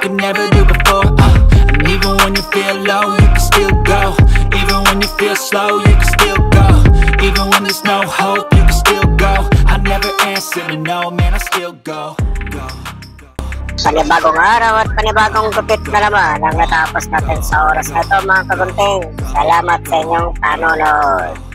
could never do before. Uh, and even when you feel low, you can still go. Even when you feel slow, you can still go. Even when there's no hope, you can still go. I never answer to no, man, I still go. Go. Panibagong araw at panibagong gupit na naman ang natapos natin sa oras na ito mga kagunting. Salamat sa inyong panonood.